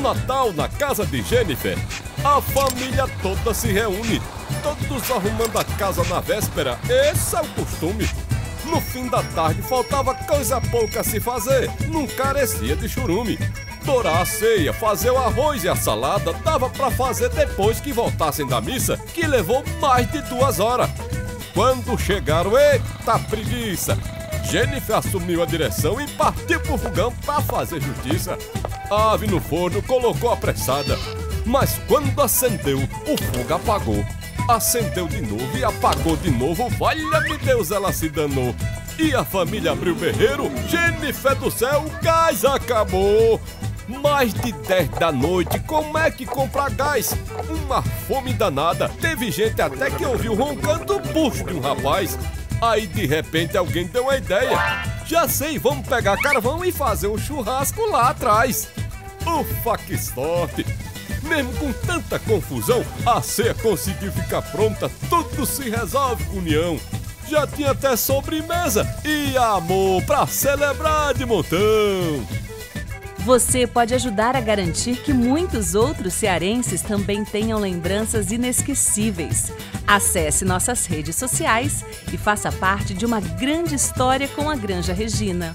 Natal na casa de Jennifer, a família toda se reúne, todos arrumando a casa na véspera. Esse é o costume. No fim da tarde faltava coisa pouca a se fazer, não carecia de churume. Dourar a ceia, fazer o arroz e a salada dava para fazer depois que voltassem da missa, que levou mais de duas horas. Quando chegaram, eita preguiça! Jennifer assumiu a direção e partiu pro fogão para fazer justiça. A ave no forno colocou apressada, mas quando acendeu, o fogo apagou. Acendeu de novo e apagou de novo, valha-me Deus, ela se danou. E a família abriu o berreiro, Jennifer do céu, o gás acabou. Mais de 10 da noite, como é que compra gás? Uma fome danada. Teve gente até que ouviu roncando o bucho de um rapaz. Aí de repente alguém deu uma ideia. Já sei, vamos pegar carvão e fazer um churrasco lá atrás. Que sorte! Mesmo com tanta confusão, a ceia conseguiu ficar pronta, tudo se resolve com união. Já tinha até sobremesa e amor pra celebrar de montão. Você pode ajudar a garantir que muitos outros cearenses também tenham lembranças inesquecíveis. Acesse nossas redes sociais e faça parte de uma grande história com a Granja Regina.